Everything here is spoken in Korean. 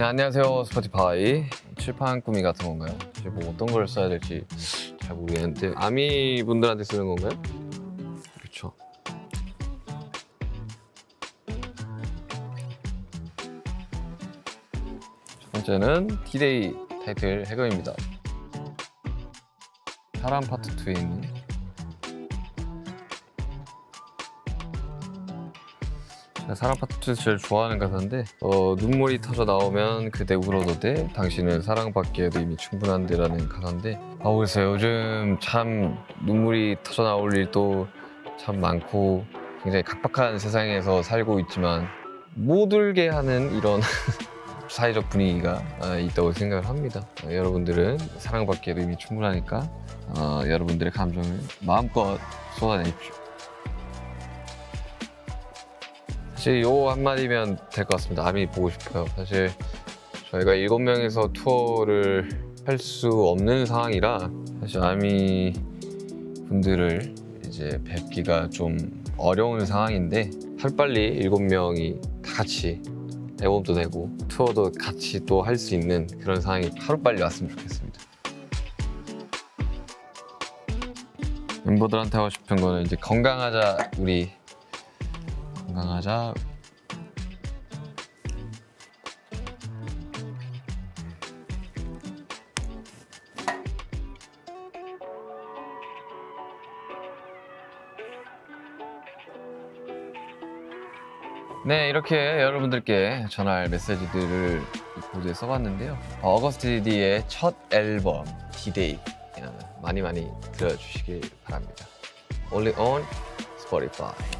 네, 안녕하세요. 스포티파이. 칠판 꾸미기 같은 건가요? 이제 뭐 어떤 걸 써야 될지 잘 모르겠는데 아미 분들한테 쓰는 건가요? 그렇죠. 첫 번째는 디데이 타이틀 해금입니다. 사람 파트 2에 있는 사랑 파트 제일 좋아하는 가사인데 어, 눈물이 터져 나오면 그대 울어도 돼. 당신은 사랑받기 에도 이미 충분한데 라는 가사인데. 아 그래서 요즘 참 눈물이 터져 나올 일도 참 많고 굉장히 각박한 세상에서 살고 있지만 못 울게 하는 이런 사회적 분위기가 아, 있다고 생각을 합니다. 어, 여러분들은 사랑받기에도 이미 충분하니까 어, 여러분들의 감정을 마음껏 쏟아내십시오 사실 요 한마디면 될 것 같습니다. 아미 보고 싶어요. 사실 저희가 일곱 명이서 투어를 할 수 없는 상황이라 사실 아미 분들을 이제 뵙기가 좀 어려운 상황인데 하루빨리 일곱 명이 다 같이 앨범도 내고 투어도 같이 또 할 수 있는 그런 상황이 하루빨리 왔으면 좋겠습니다. 멤버들한테 하고 싶은 거는 이제 건강하자 우리 건강하자. 네, 이렇게 여러분들께 전할 메시지들을 이 보드에 써봤는데요. 어거스트 디의 첫 앨범 디데이 많이 많이 들어주시길 바랍니다. Only on Spotify.